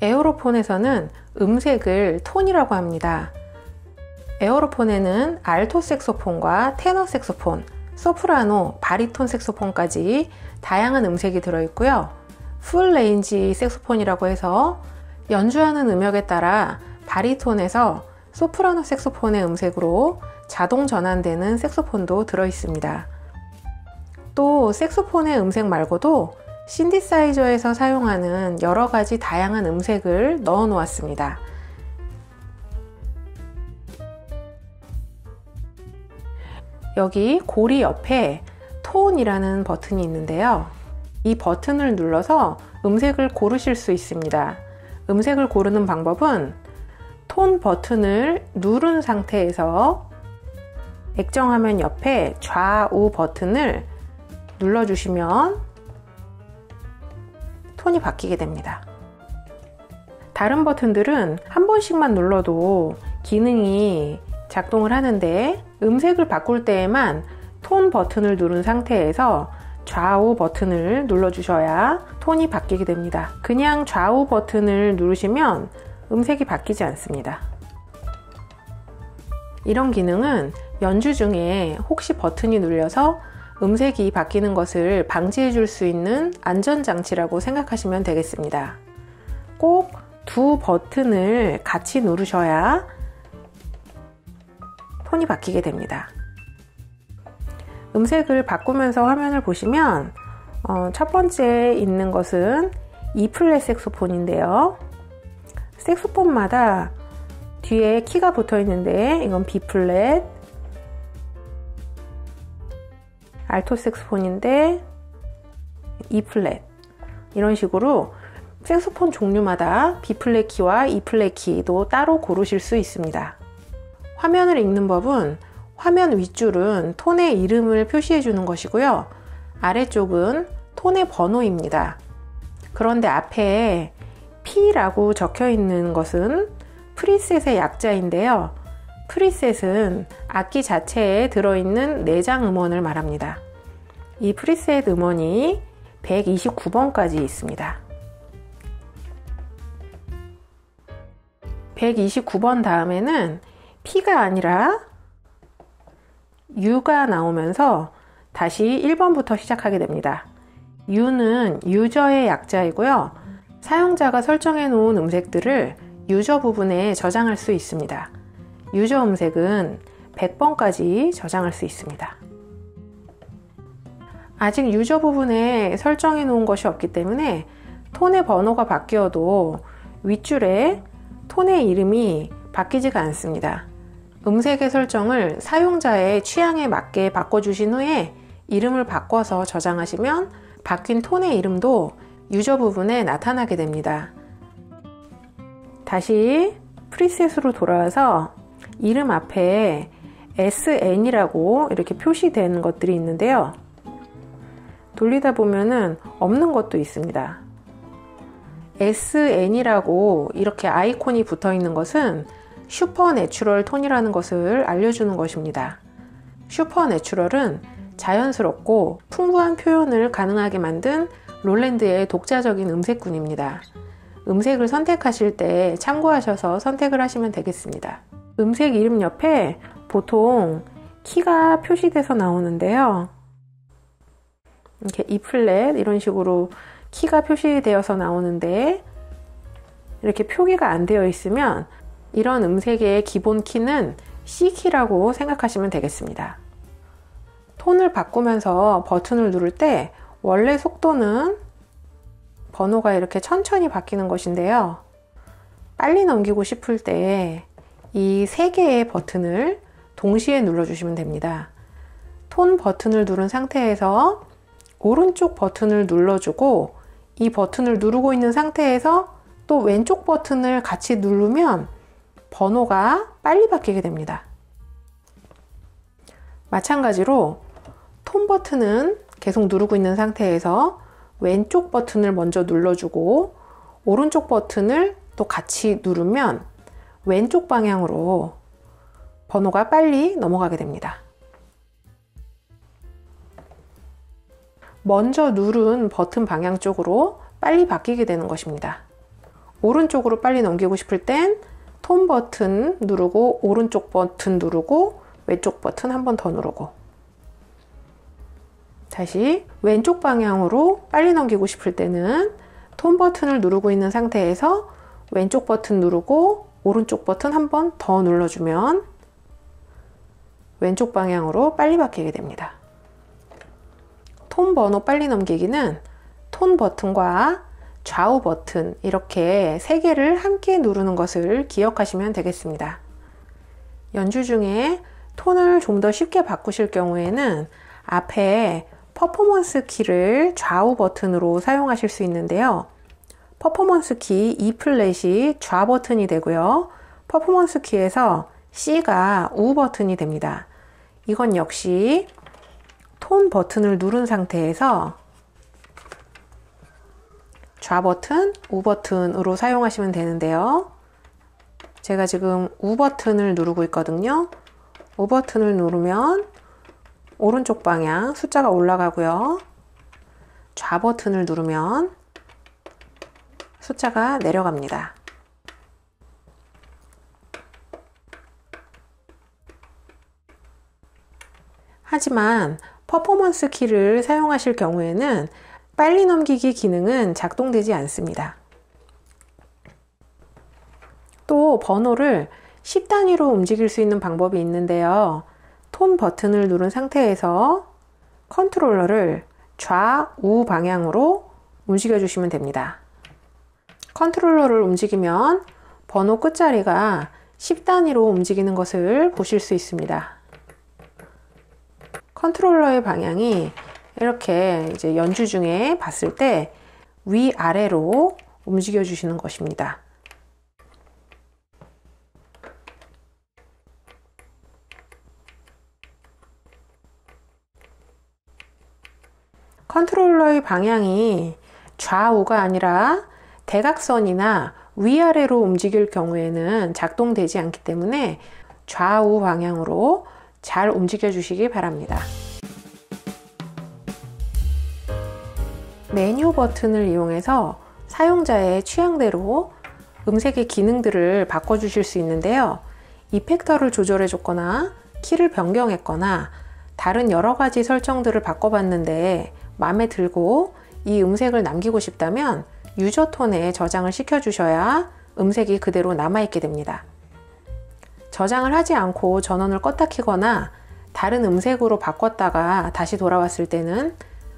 에어로폰에서는 음색을 톤이라고 합니다. 에어로폰에는 알토 색소폰과 테너 색소폰, 소프라노, 바리톤 색소폰까지 다양한 음색이 들어있고요. full range 색소폰이라고 해서 연주하는 음역에 따라 바리톤에서 소프라노 색소폰의 음색으로 자동 전환되는 색소폰도 들어 있습니다. 또 색소폰의 음색 말고도 신디사이저에서 사용하는 여러 가지 다양한 음색을 넣어 놓았습니다. 여기 고리 옆에 톤이라는 버튼이 있는데요. 이 버튼을 눌러서 음색을 고르실 수 있습니다. 음색을 고르는 방법은 톤 버튼을 누른 상태에서 액정화면 옆에 좌우 버튼을 눌러주시면 톤이 바뀌게 됩니다. 다른 버튼들은 한 번씩만 눌러도 기능이 작동을 하는데 음색을 바꿀 때에만 톤 버튼을 누른 상태에서 좌우 버튼을 눌러주셔야 톤이 바뀌게 됩니다. 그냥 좌우 버튼을 누르시면 음색이 바뀌지 않습니다. 이런 기능은 연주 중에 혹시 버튼이 눌려서 음색이 바뀌는 것을 방지해 줄 수 있는 안전장치라고 생각하시면 되겠습니다. 꼭 두 버튼을 같이 누르셔야 톤이 바뀌게 됩니다. 음색을 바꾸면서 화면을 보시면 어, 첫 번째 있는 것은 E 플랫 색소폰인데요. 색소폰마다 뒤에 키가 붙어 있는데 이건 B 플랫, 알토 색소폰인데 E 플랫 이런 식으로 색소폰 종류마다 B 플랫 키와 E 플랫 키도 따로 고르실 수 있습니다. 화면을 읽는 법은 화면 윗줄은 톤의 이름을 표시해 주는 것이고요. 아래쪽은 톤의 번호입니다. 그런데 앞에 P라고 적혀 있는 것은 프리셋의 약자인데요. 프리셋은 악기 자체에 들어있는 내장 음원을 말합니다. 이 프리셋 음원이 129번까지 있습니다. 129번 다음에는 P가 아니라 U가 나오면서 다시 1번부터 시작하게 됩니다. U는 유저의 약자이고요. 사용자가 설정해 놓은 음색들을 유저 부분에 저장할 수 있습니다. 유저 음색은 100번까지 저장할 수 있습니다. 아직 유저 부분에 설정해 놓은 것이 없기 때문에 톤의 번호가 바뀌어도 윗줄에 톤의 이름이 바뀌지가 않습니다. 음색의 설정을 사용자의 취향에 맞게 바꿔주신 후에 이름을 바꿔서 저장하시면 바뀐 톤의 이름도 유저 부분에 나타나게 됩니다. 다시 프리셋으로 돌아와서 이름 앞에 SN이라고 이렇게 표시된 것들이 있는데요. 돌리다 보면은 없는 것도 있습니다. SN이라고 이렇게 아이콘이 붙어 있는 것은 Super Natural 톤이라는 것을 알려주는 것입니다. Super Natural은 자연스럽고 풍부한 표현을 가능하게 만든 롤랜드의 독자적인 음색군입니다. 음색을 선택하실 때 참고하셔서 선택을 하시면 되겠습니다. 음색 이름 옆에 보통 키가 표시돼서 나오는데요. 이렇게 E 플랫 이런 식으로 키가 표시되어서 나오는데 이렇게 표기가 안 되어 있으면 이런 음색의 기본 키는 C키라고 생각하시면 되겠습니다. 톤을 바꾸면서 버튼을 누를 때 원래 속도는 번호가 이렇게 천천히 바뀌는 것인데요. 빨리 넘기고 싶을 때 이 세 개의 버튼을 동시에 눌러주시면 됩니다. 톤 버튼을 누른 상태에서 오른쪽 버튼을 눌러주고 이 버튼을 누르고 있는 상태에서 또 왼쪽 버튼을 같이 누르면 번호가 빨리 바뀌게 됩니다. 마찬가지로 톤 버튼은 계속 누르고 있는 상태에서 왼쪽 버튼을 먼저 눌러주고 오른쪽 버튼을 또 같이 누르면 왼쪽 방향으로 번호가 빨리 넘어가게 됩니다. 먼저 누른 버튼 방향 쪽으로 빨리 바뀌게 되는 것입니다. 오른쪽으로 빨리 넘기고 싶을 땐 톤 버튼 누르고 오른쪽 버튼 누르고 왼쪽 버튼 한 번 더 누르고 다시 왼쪽 방향으로 빨리 넘기고 싶을 때는 톤 버튼을 누르고 있는 상태에서 왼쪽 버튼 누르고 오른쪽 버튼 한 번 더 눌러주면 왼쪽 방향으로 빨리 바뀌게 됩니다. 톤 번호 빨리 넘기기는 톤 버튼과 좌우 버튼 이렇게 세 개를 함께 누르는 것을 기억하시면 되겠습니다. 연주 중에 톤을 좀 더 쉽게 바꾸실 경우에는 앞에 퍼포먼스 키를 좌우 버튼으로 사용하실 수 있는데요. 퍼포먼스 키 E 플랫이 좌 버튼이 되고요. 퍼포먼스 키에서 C가 우 버튼이 됩니다. 이건 역시 톤 버튼을 누른 상태에서 좌 버튼, 우 버튼으로 사용하시면 되는데요. 제가 지금 우 버튼을 누르고 있거든요. 우 버튼을 누르면 오른쪽 방향 숫자가 올라가고요. 좌 버튼을 누르면 숫자가 내려갑니다. 하지만 퍼포먼스 키를 사용하실 경우에는 빨리 넘기기 기능은 작동되지 않습니다. 또 번호를 10단위로 움직일 수 있는 방법이 있는데요. 톤 버튼을 누른 상태에서 컨트롤러를 좌우 방향으로 움직여 주시면 됩니다. 컨트롤러를 움직이면 번호 끝자리가 10단위로 움직이는 것을 보실 수 있습니다. 컨트롤러의 방향이 이렇게 이제 연주 중에 봤을 때 위아래로 움직여 주시는 것입니다. 컨트롤러의 방향이 좌우가 아니라 대각선이나 위아래로 움직일 경우에는 작동되지 않기 때문에 좌우 방향으로 잘 움직여 주시기 바랍니다. 메뉴 버튼을 이용해서 사용자의 취향대로 음색의 기능들을 바꿔주실 수 있는데요. 이펙터를 조절해 줬거나 키를 변경했거나 다른 여러 가지 설정들을 바꿔봤는데 마음에 들고 이 음색을 남기고 싶다면 유저 톤에 저장을 시켜주셔야 음색이 그대로 남아있게 됩니다. 저장을 하지 않고 전원을 껐다 키거나 다른 음색으로 바꿨다가 다시 돌아왔을 때는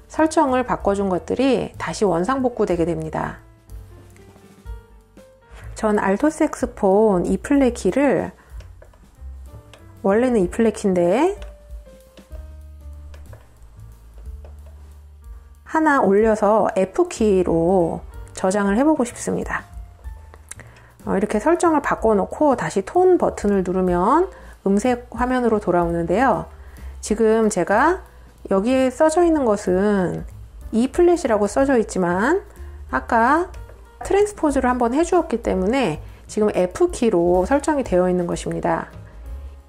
설정을 바꿔준 것들이 다시 원상복구되게 됩니다. 전 알토 색소폰 E 플랫 키를 원래는 E 플랫 키인데 하나 올려서 F키로 저장을 해보고 싶습니다. 어, 이렇게 설정을 바꿔놓고 다시 톤 버튼을 누르면 음색 화면으로 돌아오는데요. 지금 제가 여기에 써져 있는 것은 E 플랫이라고 써져 있지만 아까 transpose를 한번 해주었기 때문에 지금 F키로 설정이 되어 있는 것입니다.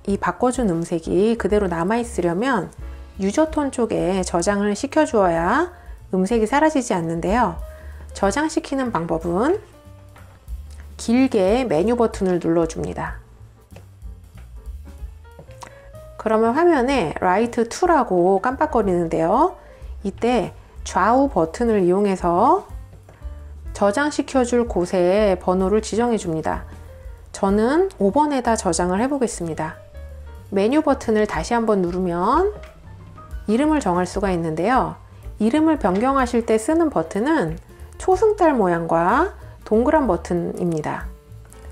이 바꿔준 음색이 그대로 남아있으려면 user 톤 쪽에 저장을 시켜주어야 음색이 사라지지 않는데요. 저장시키는 방법은 길게 메뉴 버튼을 눌러줍니다. 그러면 화면에 write to라고 깜빡거리는데요. 이때 좌우 버튼을 이용해서 저장시켜 줄 곳에 번호를 지정해 줍니다. 저는 5번에다 저장을 해 보겠습니다. 메뉴 버튼을 다시 한번 누르면 이름을 정할 수가 있는데요. 이름을 변경하실 때 쓰는 버튼은 초승달 모양과 동그란 버튼입니다.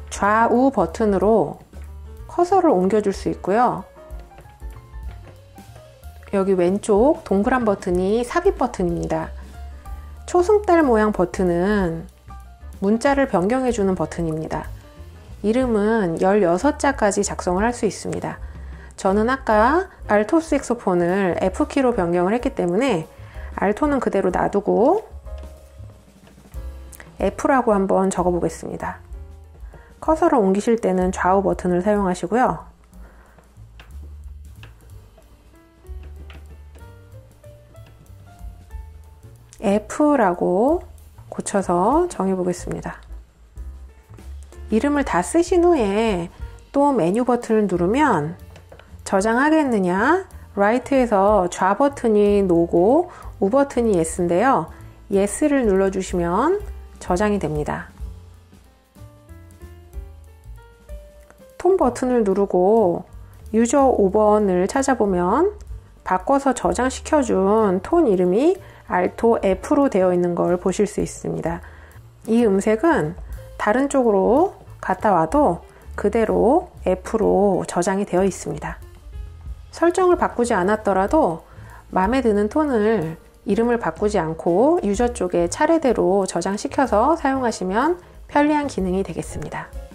좌우 버튼으로 커서를 옮겨줄 수 있고요. 여기 왼쪽 동그란 버튼이 삽입 버튼입니다. 초승달 모양 버튼은 문자를 변경해주는 버튼입니다. 이름은 16자까지 작성을 할 수 있습니다. 저는 아까 알토 색소폰을 F키로 변경을 했기 때문에 알토는 그대로 놔두고 F라고 한번 적어 보겠습니다. 커서를 옮기실 때는 좌우 버튼을 사용하시고요. F라고 고쳐서 정해 보겠습니다. 이름을 다 쓰신 후에 또 메뉴 버튼을 누르면 저장하겠느냐 Write에서 좌 버튼이 No고 우 버튼이 Yes인데요. Yes를 눌러주시면 저장이 됩니다. 톤 버튼을 누르고 user 5번을 찾아보면 바꿔서 저장시켜준 톤 이름이 알토 F로 되어 있는 걸 보실 수 있습니다. 이 음색은 다른 쪽으로 갔다 와도 그대로 F로 저장이 되어 있습니다. 설정을 바꾸지 않았더라도 마음에 드는 톤을 이름을 바꾸지 않고 유저 쪽에 차례대로 저장시켜서 사용하시면 편리한 기능이 되겠습니다.